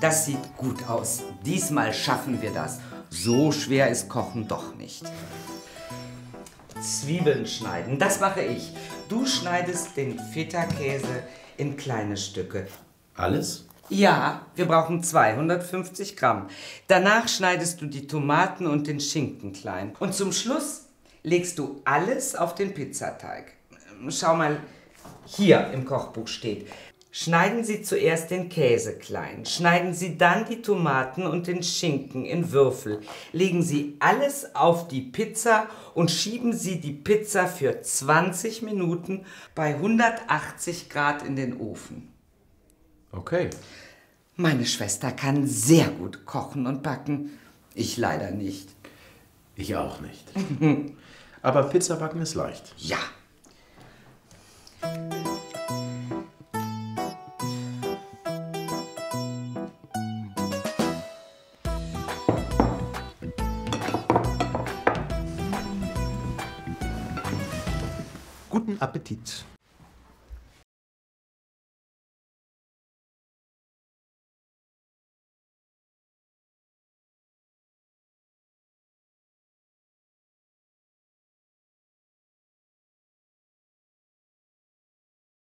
Das sieht gut aus. Diesmal schaffen wir das. So schwer ist Kochen doch nicht. Zwiebeln schneiden, das mache ich. Du schneidest den Feta-Käse in kleine Stücke. Alles? Ja, wir brauchen 250 Gramm. Danach schneidest du die Tomaten und den Schinken klein. Und zum Schluss legst du alles auf den Pizzateig. Schau mal, hier im Kochbuch steht. Schneiden Sie zuerst den Käse klein, schneiden Sie dann die Tomaten und den Schinken in Würfel, legen Sie alles auf die Pizza und schieben Sie die Pizza für 20 Minuten bei 180 Grad in den Ofen. Okay. Meine Schwester kann sehr gut kochen und backen, ich leider nicht. Ich auch nicht. Aber Pizza backen ist leicht. Ja. Guten Appetit.